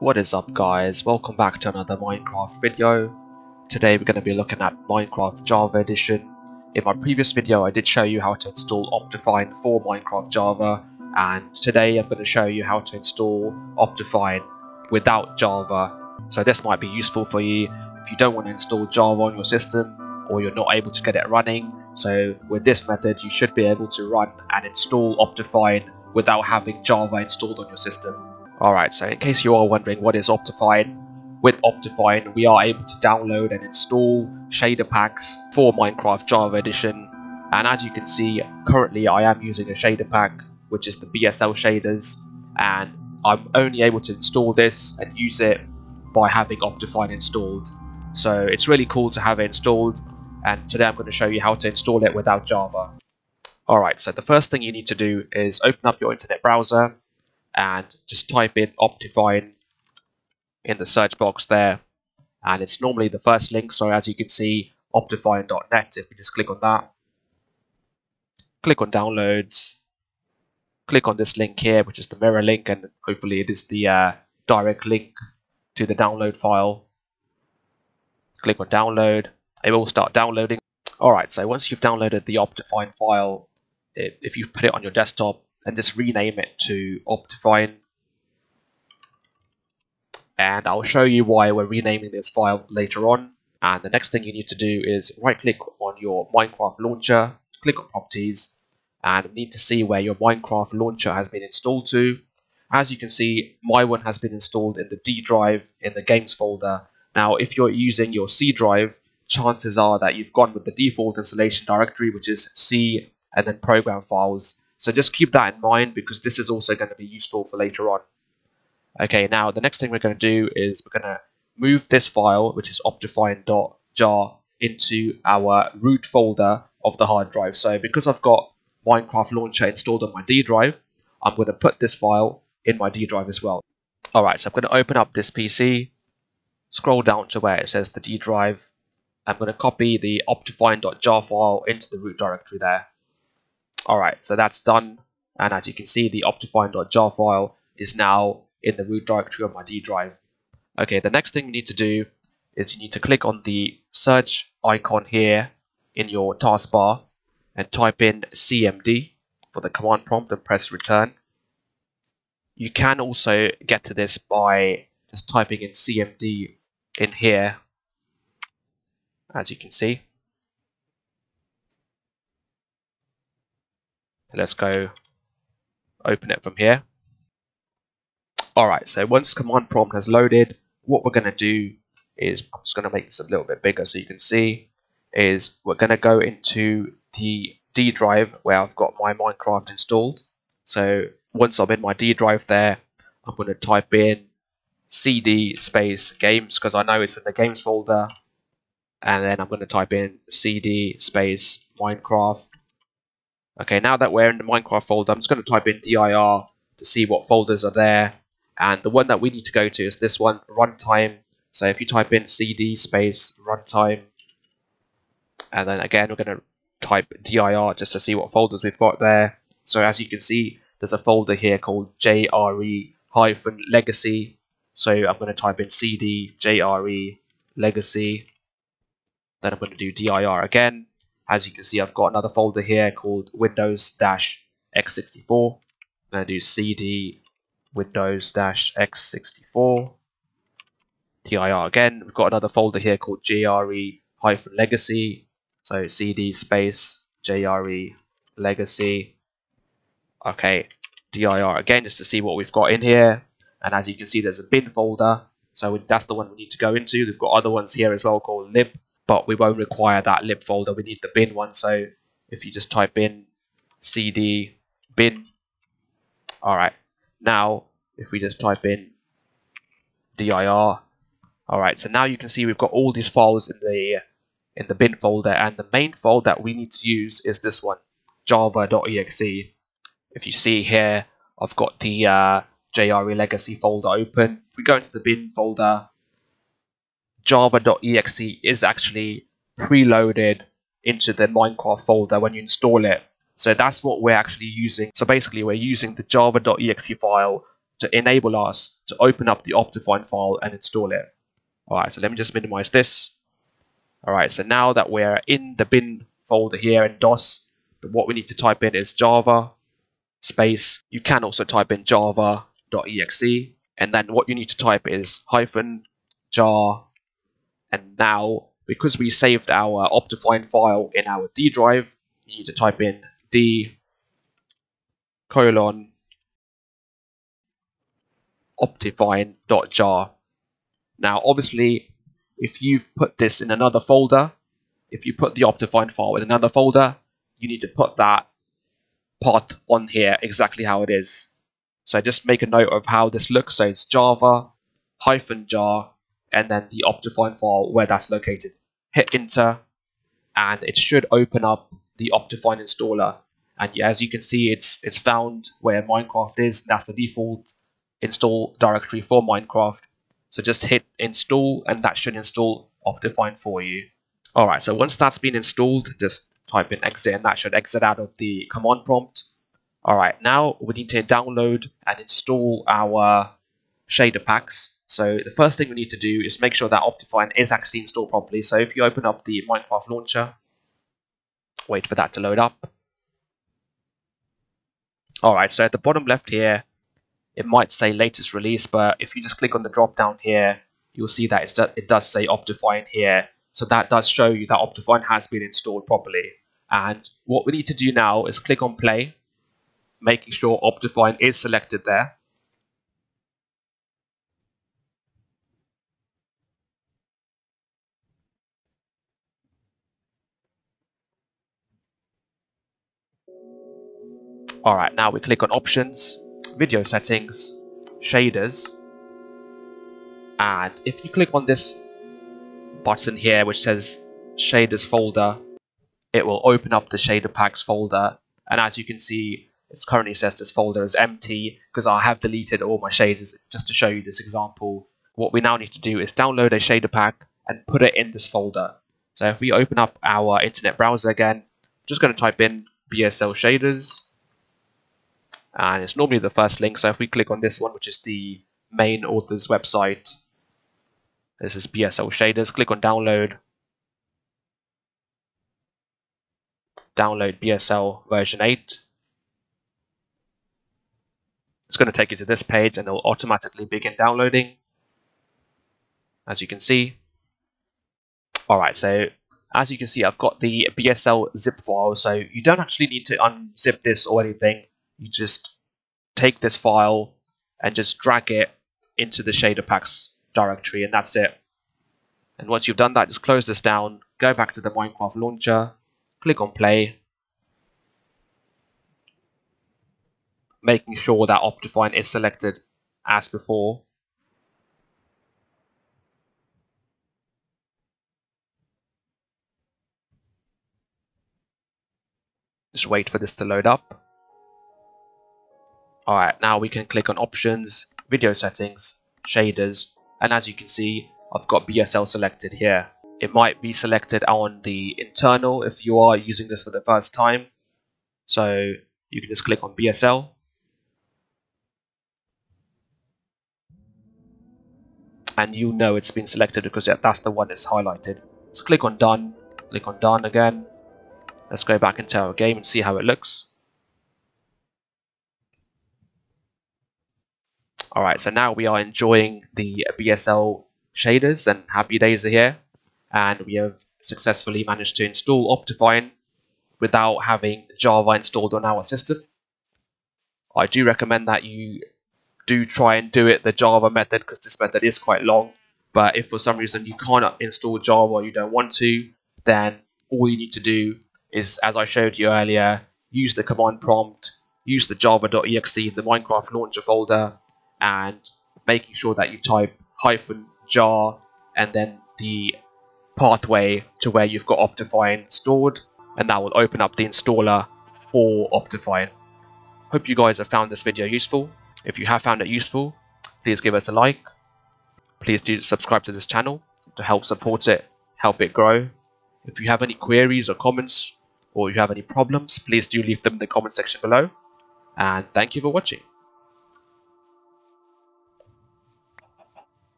What is up guys, welcome back to another Minecraft video. Today we're going to be looking at Minecraft Java Edition. In my previous video I did show you how to install Optifine for Minecraft Java and today I'm going to show you how to install Optifine without Java. So this might be useful for you if you don't want to install Java on your system or you're not able to get it running. So with this method you should be able to run and install Optifine without having Java installed on your system. Alright, so in case you are wondering what is Optifine, with Optifine we are able to download and install shader packs for Minecraft Java Edition. And as you can see currently I am using a shader pack which is the BSL shaders. And I'm only able to install this and use it by having Optifine installed. So it's really cool to have it installed. And today I'm going to show you how to install it without Java. Alright, so the first thing you need to do is open up your internet browser and just type in Optifine in the search box there. And it's normally the first link, so as you can see, optifine.net, if we just click on that. Click on downloads, click on this link here, which is the mirror link, and hopefully it is the uh, direct link to the download file. Click on download, it will start downloading. Alright, so once you've downloaded the Optifine file, if you put it on your desktop and just rename it to Optifine and I'll show you why we're renaming this file later on. And the next thing you need to do is right click on your Minecraft launcher click on properties and need to see where your Minecraft launcher has been installed to. As you can see my one has been installed in the D drive in the games folder. Now if you're using your C drive chances are that you've gone with the default installation directory which is C and then program files. So just keep that in mind because this is also going to be useful for later on. Okay, now the next thing we're going to do is we're going to move this file, which is optifine.jar, into our root folder of the hard drive. So because I've got Minecraft Launcher installed on my D drive, I'm going to put this file in my D drive as well. Alright, so I'm going to open up this PC, scroll down to where it says the D drive. I'm going to copy the optifine.jar file into the root directory there. Alright, so that's done. And as you can see, the optifine.jar file is now in the root directory of my D drive. Okay, the next thing you need to do is you need to click on the search icon here in your taskbar and type in cmd for the command prompt and press return. You can also get to this by just typing in cmd in here, as you can see. Let's go open it from here. Alright, so once command prompt has loaded, what we're going to do is, I'm just going to make this a little bit bigger so you can see, is we're going to go into the D drive where I've got my Minecraft installed. So once I'm in my D drive there, I'm going to type in cd space games because I know it's in the games folder. And then I'm going to type in cd space Minecraft Okay, now that we're in the Minecraft folder, I'm just going to type in dir to see what folders are there. And the one that we need to go to is this one, runtime. So if you type in cd space runtime, and then again, we're going to type dir just to see what folders we've got there. So as you can see, there's a folder here called jre hyphen legacy. So I'm going to type in cd jre legacy. Then I'm going to do dir again as you can see, I've got another folder here called Windows-x64. I'm going to do cd Windows-x64. dir again. We've got another folder here called jre-legacy. So cd space jre legacy. Okay, dir again just to see what we've got in here. And as you can see, there's a bin folder. So that's the one we need to go into. We've got other ones here as well called lib but we won't require that lib folder. We need the bin one. So if you just type in cd bin, all right. Now, if we just type in dir, all right. So now you can see we've got all these files in the in the bin folder, and the main file that we need to use is this one, java.exe. If you see here, I've got the uh, JRE legacy folder open. If we go into the bin folder, java.exe is actually preloaded into the Minecraft folder when you install it. So that's what we're actually using. So basically we're using the java.exe file to enable us to open up the Optifine file and install it. Alright, so let me just minimize this. Alright, so now that we're in the bin folder here in DOS, what we need to type in is java space. You can also type in java.exe and then what you need to type is hyphen jar and now because we saved our Optifine file in our D drive, you need to type in D colon optifine.jar. Now, obviously, if you've put this in another folder, if you put the Optifine file in another folder, you need to put that path on here exactly how it is. So just make a note of how this looks. So it's java hyphen jar and then the Optifine file where that's located. Hit enter and it should open up the Optifine installer. And as you can see, it's it's found where Minecraft is. That's the default install directory for Minecraft. So just hit install and that should install Optifine for you. Alright, so once that's been installed, just type in exit and that should exit out of the command prompt. Alright, now we need to download and install our shader packs. So the first thing we need to do is make sure that Optifine is actually installed properly. So if you open up the Minecraft launcher, wait for that to load up. Alright, so at the bottom left here, it might say latest release, but if you just click on the drop down here, you'll see that it does say Optifine here. So that does show you that Optifine has been installed properly. And what we need to do now is click on play, making sure Optifine is selected there. Alright, now we click on options video settings, shaders, and if you click on this button here which says shaders folder, it will open up the shader packs folder and as you can see it currently says this folder is empty because I have deleted all my shaders just to show you this example. What we now need to do is download a shader pack and put it in this folder. So if we open up our internet browser again, I'm just going to type in BSL shaders and it's normally the first link. So if we click on this one, which is the main author's website, this is BSL shaders. Click on download. Download BSL version 8. It's going to take you to this page and it will automatically begin downloading. As you can see. Alright, so as you can see, I've got the BSL zip file, so you don't actually need to unzip this or anything you just take this file and just drag it into the shader packs directory and that's it. And once you've done that, just close this down, go back to the Minecraft launcher, click on play, making sure that Optifine is selected as before. Just wait for this to load up. Alright, now we can click on options, video settings, shaders, and as you can see, I've got BSL selected here. It might be selected on the internal if you are using this for the first time. So you can just click on BSL. And you know it's been selected because that's the one that's highlighted. So click on done, click on done again. Let's go back into our game and see how it looks. Alright, so now we are enjoying the BSL shaders and happy days are here. And we have successfully managed to install Optifine without having Java installed on our system. I do recommend that you do try and do it the Java method because this method is quite long. But if for some reason you cannot install Java or you don't want to, then all you need to do is, as I showed you earlier, use the command prompt, use the java.exe, in the Minecraft launcher folder, and making sure that you type hyphen jar and then the pathway to where you've got Optifine stored and that will open up the installer for Optifine. Hope you guys have found this video useful. If you have found it useful, please give us a like. Please do subscribe to this channel to help support it, help it grow. If you have any queries or comments or you have any problems, please do leave them in the comment section below. And thank you for watching.